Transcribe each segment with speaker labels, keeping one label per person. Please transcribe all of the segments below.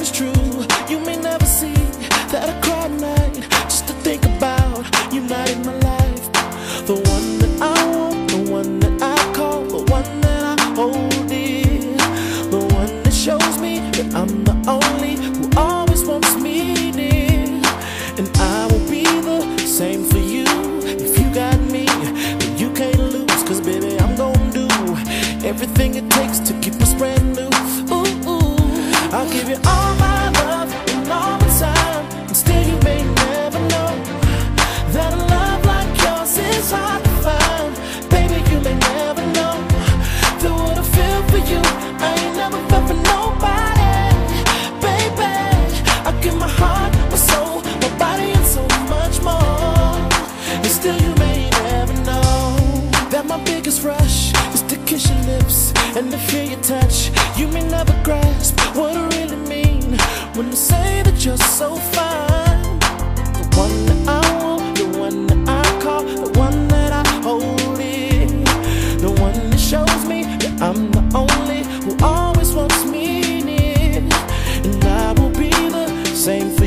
Speaker 1: It's true. You may never see that I cry at night Just to think about you not in my life. The one that I want, the one that I call The one that I hold dear. The one that shows me that I'm is rush is to kiss your lips and to feel your touch. You may never grasp what I really mean when I say that you're so fine. The one that I want, the one that I call, the one that I hold it, the one that shows me that I'm the only who always wants me near, and I will be the same.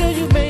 Speaker 1: girl, you made